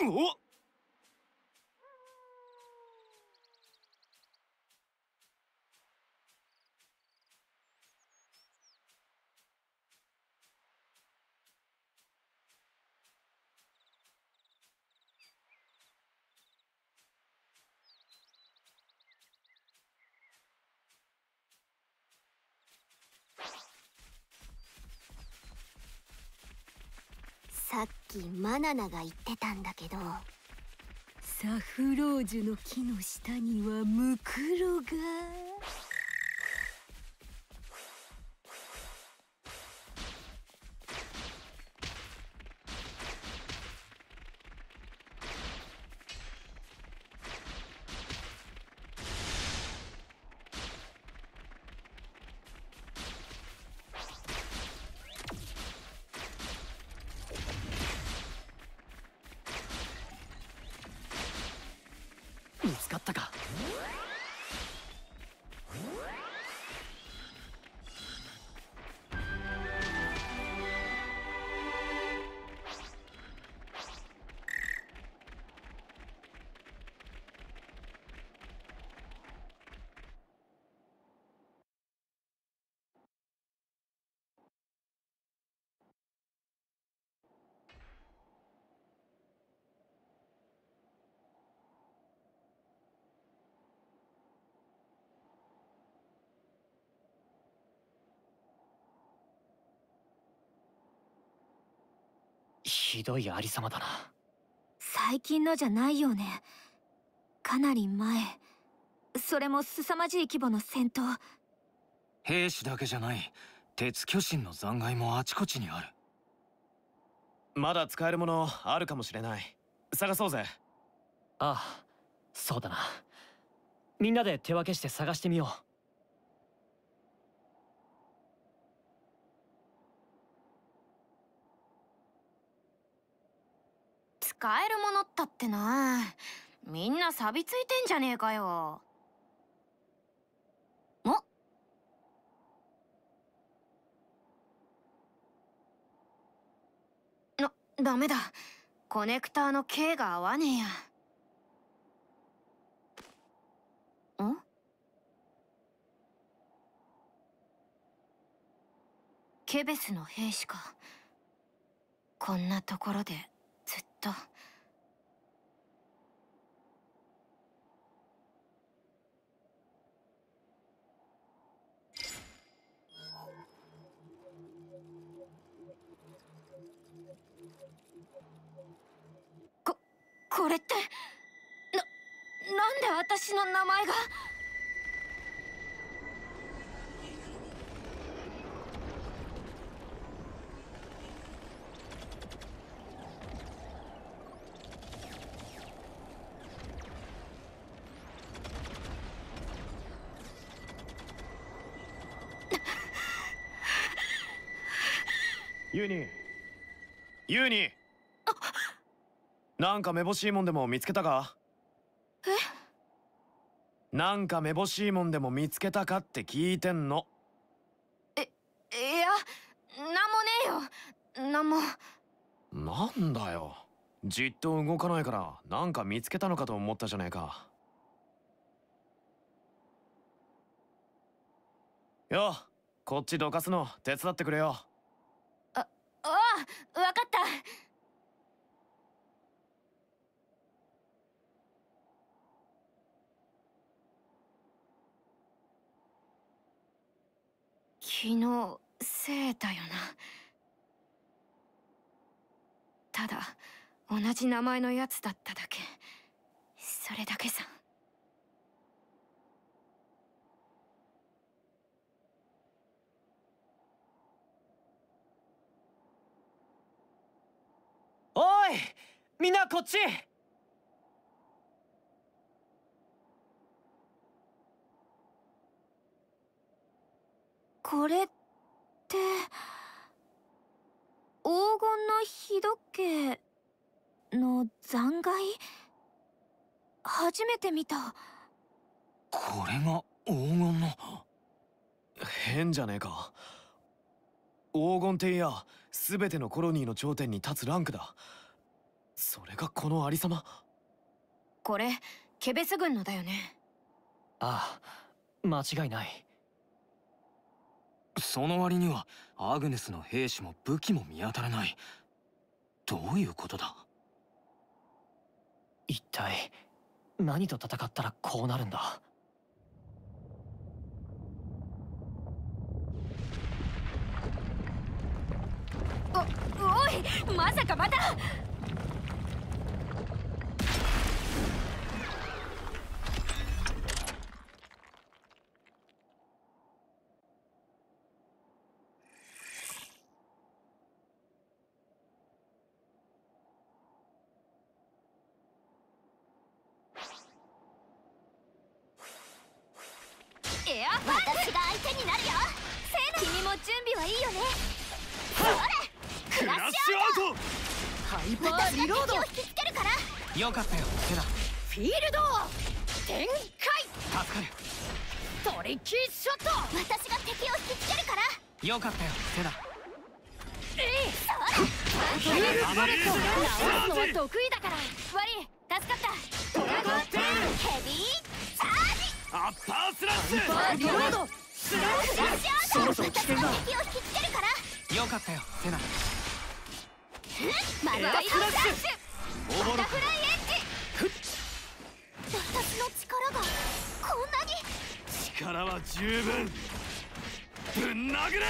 おっさっきマナナが言ってたんだけど。サフロージュの木の下にはムクロが。見つかったか。ひどいありさまだな。最近のじゃないよね。かなり前。それも凄まじい規模の戦闘。兵士だけじゃない。鉄巨神の残骸もあちこちにある。まだ使えるものあるかもしれない。探そうぜ。ああそうだな。みんなで手分けして探してみよう使えるものったってな。みんな錆びついてんじゃねえかよ。おなダメだ。コネクターの径が合わねえや。んケベスの兵士か。こんなところで。とここれってななんで私の名前が？ユーニユーニなんかめぼしいもんでも見つけたか？え？なんかめぼしいもんでも見つけたかって聞いてんの。いやなんもねえよ。なんも。なんだよ。じっと動かないからなんか見つけたのかと思ったじゃねえか。よこっちどかすの手伝ってくれよ。ああわかった。昨日せいだよな。ただ同じ名前のやつだっただけ。それだけさおい。みんなこっち。これって黄金の日時計の残骸？初めて見た。これが黄金の？変じゃねえか。黄金帝や全てのコロニーの頂点に立つランクだそれがこのありさま？これケベス軍のだよね。ああ間違いない。その割にはアグネスの兵士も武器も見当たらない。どういうことだ？一体何と戦ったらこうなるんだ？おおいまさかまたエアファー私が相手になるよセーナ君も準備はいいよね。クラッシュアウトハイパ私が敵を引きつけるからよかったよセナフィールド展助かる。開トリッキーショット。私が敵を引きつけるから。よかったよセナヒールバレット直すのは得意だからワリ助かった。ドラゴンテール。ヘビーチャージ。アッパースラッシュ。バーリロー。ドクラッシュアウトそろそろ危険だ私が敵を引きつけるから。よかったよセナ。マットエアスラッシュ！フライエッジ！私の力がこんなに。力は十分。ぶん殴れ！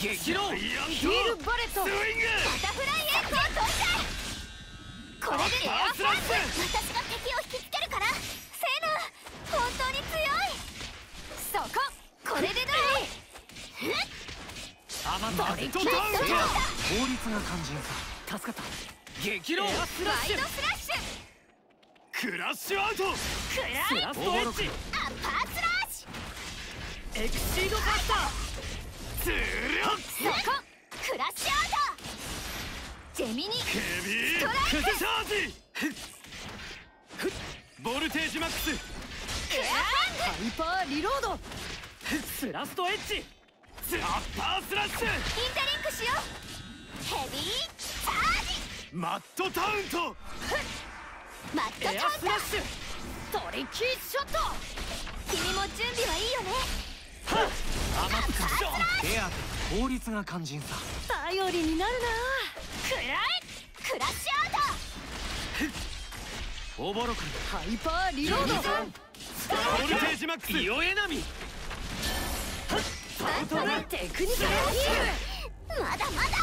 激ヒールバレット！スイング！バタフラアマンダマット。タウン法律が肝心さ助かった激ワイドスラッシュクラッシュアウト。スラスト。エッジアッパースラッシュエクシードバスターツールそこクラッシュアウト。ジェミニヘビーチャージボルテージマックスハイパーリロードスラスト。エッジアッパースラッシュインタリンクしようヘビーチャージマットタウンとマットエタウンアスラッシュトリッキーショット君も準備はいいよねアマッカエアって法律が肝心さ頼りになるクライクラッシュアウトおぼろくんなハイパーリロードボルテージマックスイオエナミテクニカルヒーまだまだ。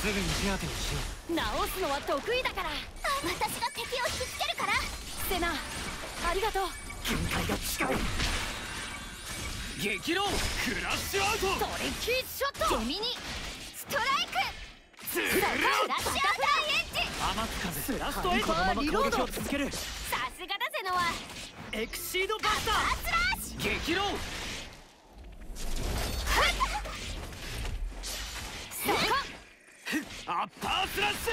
すぐに手当てをしよル直すのは得意だから。私が敵を引きつけるから。セナありがとう。限界が近い。う激浪。クラッシュアウト。トリッキーショット。ジェミニ。ストライク。ツールクラッシュアウ天津風スラストエッジこのまま攻撃を続ける。さすがだぜノアエクシードバスター。激浪ッパースラッシュ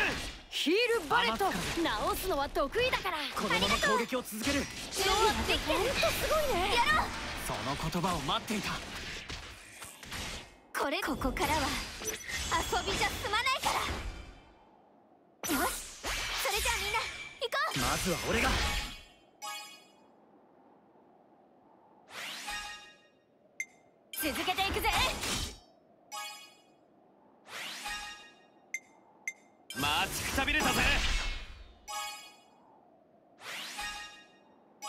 ヒールバレット直すのは得意だから。このまま攻撃を続ける。すごいね。やろう。その言葉を待っていた。これここからは遊びじゃ済まないから。よし。それじゃあみんな行こう。まずは俺がちくたびれたぜ。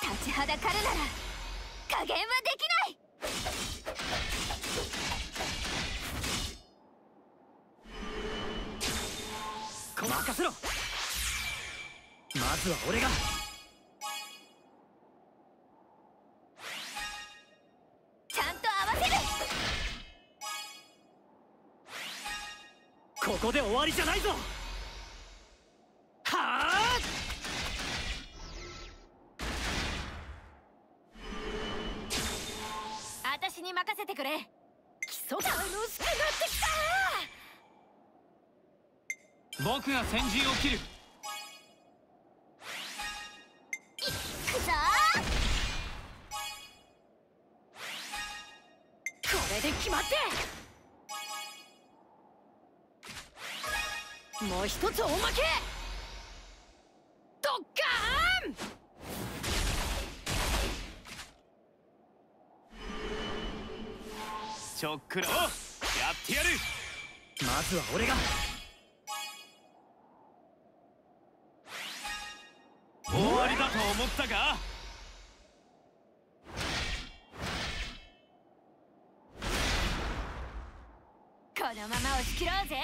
立ちはだかるなら加減はできない。任せろ。まずは俺が。ちゃんと合わせる。ここで終わりじゃないぞ僕が先陣を切る。これで決まって。もう一つおまけ。ドッカーン！ショックラをやってやる。まずは俺が。だと思ったかこのまま押し切ろうぜ。